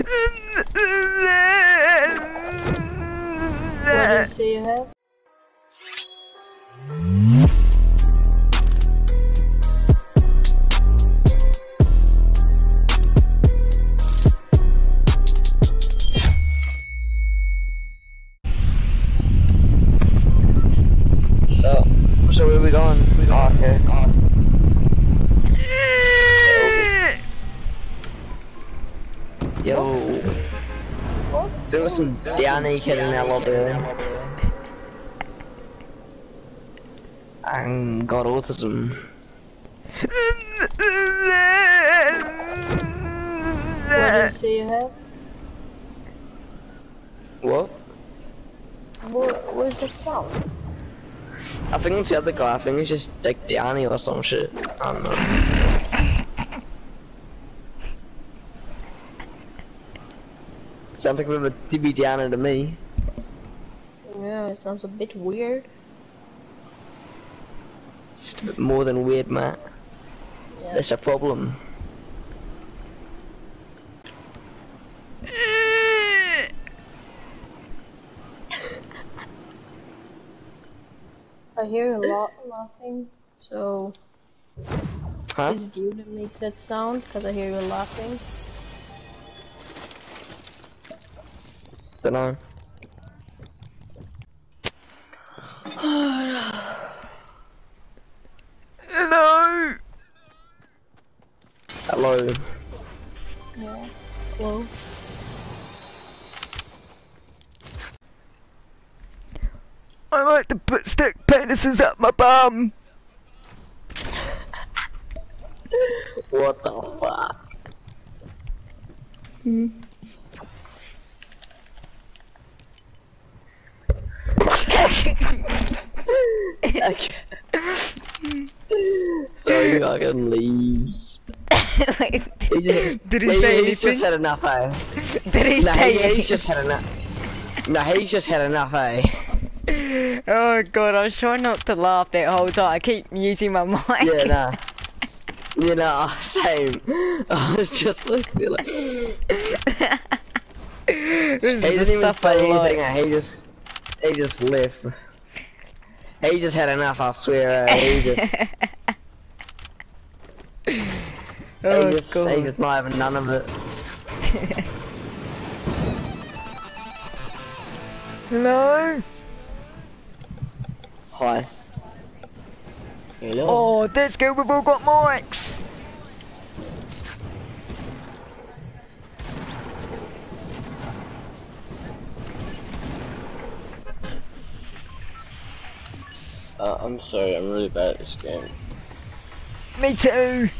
What did you say you have? So, so where we going? We Oh, okay. Yo, there was some Danny kid in that lobby. And got autism. What did you say you have? What? What, where's that sound? I think it's the other guy. I think it's just Dick Danny or some shit. I don't know. Sounds like a bit of a DB Diana to me. Yeah, it sounds a bit weird. Just a bit more than weird, Matt. Yeah. That's a problem. I hear a lot laughing, so Huh? is it you that makes that sound? Because I hear you laughing. Dunno. Hello. Hello. Yeah. Hello? I like to put stick penises up my bum. what the fuck? Hmm. So you fucking leaves. Wait, He just, Did he say He's just had enough, eh? Did he No, say he, he's just had enough. No, he's just had enough, eh? Oh god, I was trying not to laugh that whole time. I keep using my mic. Yeah, nah. Yeah, nah, same. I was just looking like. this He is didn't even say anything, eh? he just. He just left. He just had enough, I swear. eh? He just. oh he just, he just not having none of it. Hello? Hi. Hello. Oh, that's good, we've all got mics. I'm sorry, I'm really bad at this game. Me too.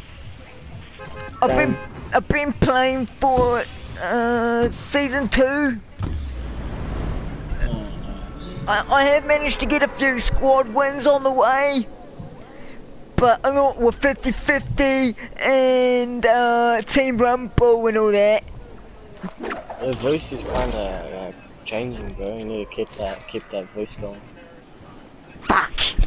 I've been, I've been playing for, uh, season two. I, I have managed to get a few squad wins on the way. But a lot were 50-50 and uh, Team Rumble and all that. The voice is kind of like changing, bro. You need to keep that keep that voice going. Fuck.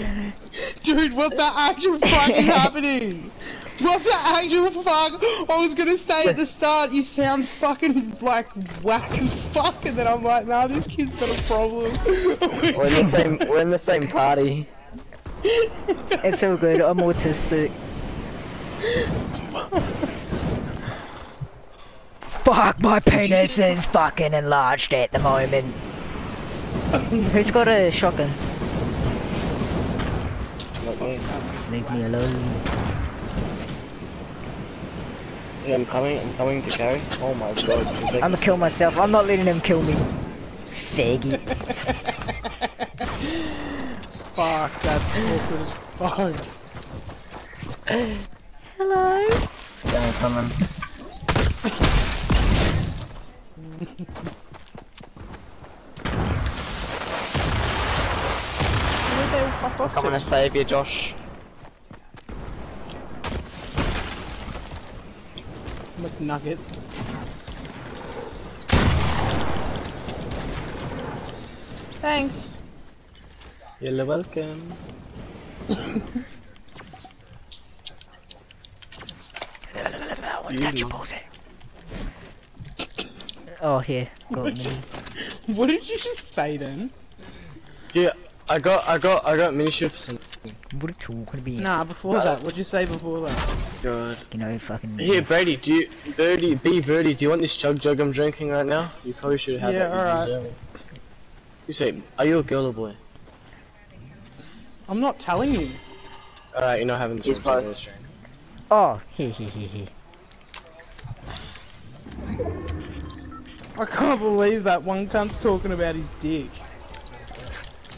Dude, what the actual fuck is happening? What the actual fuck? I was gonna say at the start, you sound fucking like whack as fuck, and then I'm like, nah, this kid's got a problem. We're in the same. We're in the same party. It's all good, I'm autistic. Fuck, my penis is fucking enlarged at the moment. Who's got a shotgun? Not me. Leave me alone. Yeah, I'm coming. I'm coming to carry. Oh my god. Vivek. I'ma kill myself, I'm not letting him kill me. Faggy. fuck, that's awkward as fuck. Hello? Yeah, I'm coming. Fuck off, Coming to save you, Josh. McNugget. Thanks. You're welcome. Oh, here, got me. What did you just say then? Yeah, I got, I got, I got mini shift for some. What a talking about? Nah, before No. that. What'd you say before that? God. You know, fucking. Here, Brady, do you, Birdie, B Birdie, do you want this chug jug I'm drinking right now? You probably should have Yeah, it. You alright. You say, are you a girl or boy? I'm not telling you. Alright, you're not having the He's chug jug both. this drink. Oh, here, here, here, here. I can't believe that one cunt's talking about his dick.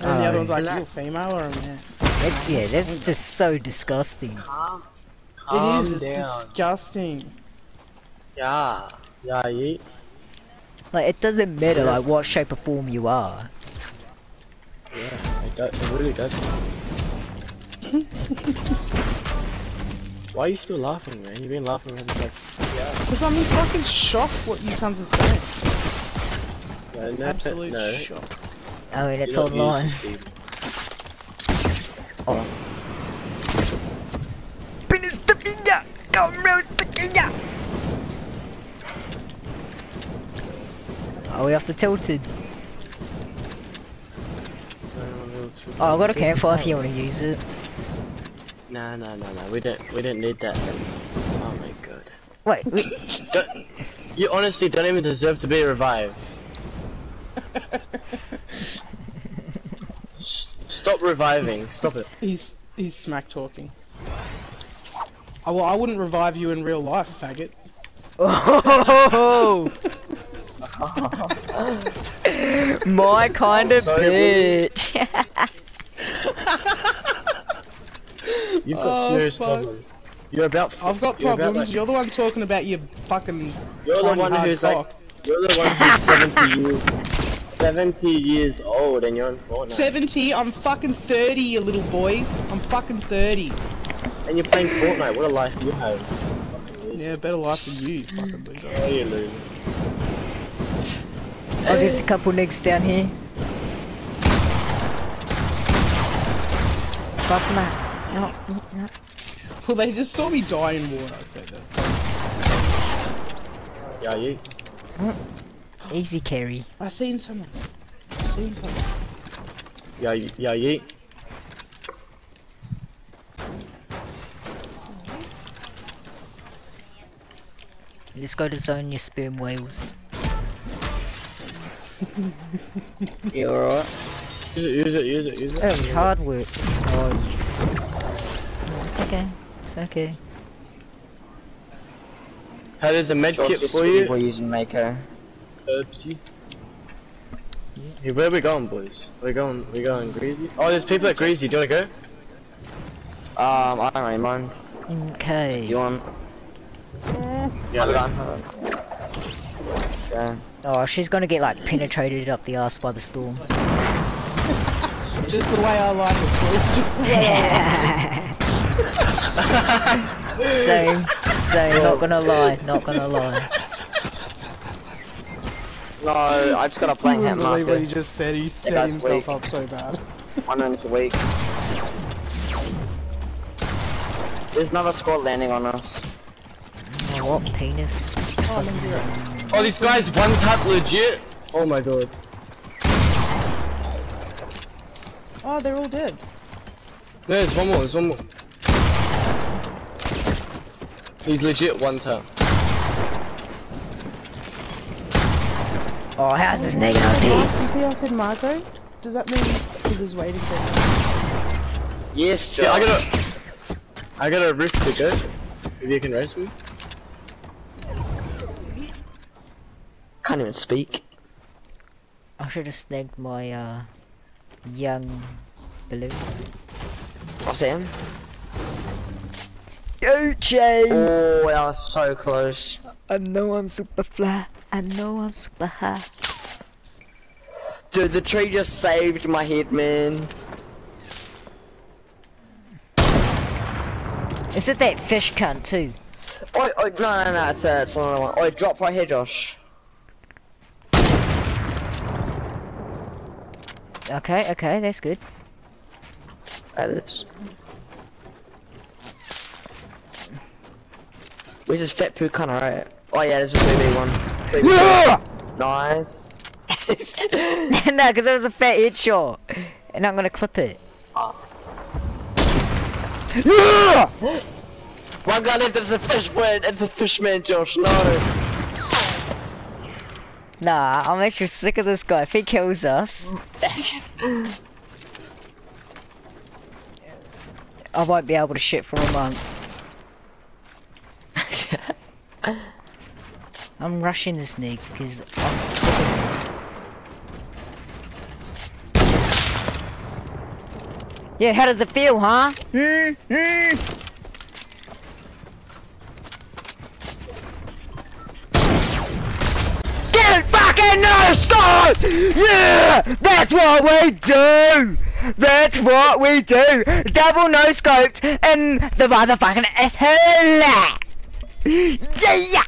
And the Oh, other one's like, yeah. you a female or a man? That, yeah, that's just so disgusting. Calm, calm is, it's down. disgusting. Yeah, yeah, yeet. Like, it doesn't matter, like, what shape or form you are. Yeah, it, do, it really does. Why are you still laughing, man? You've been laughing ever since. Because I'm in fucking shock what you cunts are saying. No, no, Absolute no. shock. I mean, it's you're not online. used to see- Oh. Finish the pizza! Come roast the pizza! Oh, we have to tilt it. Oh, I got a campfire if you want to use it. Nah, nah, nah, nah. We don't, we don't need that. Oh my god. Wait, wait. Don't, you honestly don't even deserve to be revived. S- Stop reviving. Stop it. He's he's smack talking. Oh, well, I wouldn't revive you in real life, faggot. Oh! My kind of sorry, bitch. You've got Oh, serious fuck. problems. You're about. I've got you're about, problems. like- You're the one talking about your fucking. You're the one hard who's like. You're the one who's 70 years. 70 years old and you're on Fortnite. 70. I'm fucking 30, you little boy. I'm fucking 30. And you're playing Fortnite. What a life you have. Fucking. Yeah, better life than you, you fucking loser. Oh, you loser. Oh, there's a couple nicks down here. Fuck that. No, no, no. Well, they just saw me die in water, so that's. Yeah, you. Easy carry. I seen someone. I seen someone. Yeah, you. Yeah, you. Let's go to zone your sperm whales. You alright? Use it, use it, use it, use Oh, it. it's hard work. Oh. It's okay. It's okay. Hey, there's a med Josh kit for sweet you. for using Mako. Oopsie. Hey, where are we going, boys? We're going, we're going Greasy. Oh, there's people at Greasy. Do you wanna go? Um, I don't really mind. Okay. You want? Yeah. Hold look. on, hold on. Yeah. Oh, she's gonna get like penetrated up the ass by the storm. Just the way I like it, boys. Just the way I like same, same. Not gonna lie. Not gonna lie. No, I just got a it. playing I hit what he just said. He set that's himself weak. up so bad. One minute a week. There's another squad landing on us. Oh, what penis? Oh, these guys one tap legit. Oh my god. Oh, they're all dead. There's one more. There's one more. He's legit one tap. Oh, how's this nigga up here? You see, I said Marco. Does that mean he was waiting for me? Yes, Josh. Yeah, I got a. I got a rift to go. If you can race me. Can't even speak. I should have snagged my uh young Blue. I see him. Yo, Jay! Oh, that was so close. I know I'm super fly. I know I'm super high. Dude, the tree just saved my head, man. Is it that fish cunt too? Oh, oh, no, no, no, it's, uh, it's another one. Oh, drop my head, Josh. Okay, okay, that's good. That is. Where's this fat poo cunt, alright? Oh yeah, there's a 3v1. 3v1. Yeah! Nice. no, because it was a fat headshot. And I'm gonna clip it. Yeah! One guy left, there's a fish win, it's a fish man, Josh, no. Nah, I'm actually sick of this guy. If he kills us, I won't be able to shit for a month. I'm rushing this Nick because I'm sick of it. Yeah, how does it feel, huh? Hmm? Hmm? Get fucking no score! Yeah! That's what we do! That's what we do! Double no scoped in the motherfucking asshole! Yeah!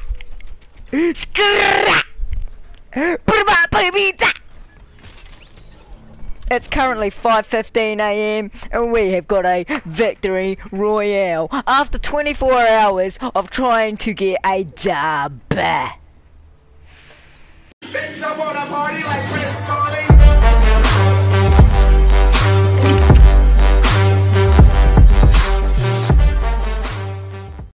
It's currently 5.15am and we have got a victory royale after 24 hours of trying to get a dub.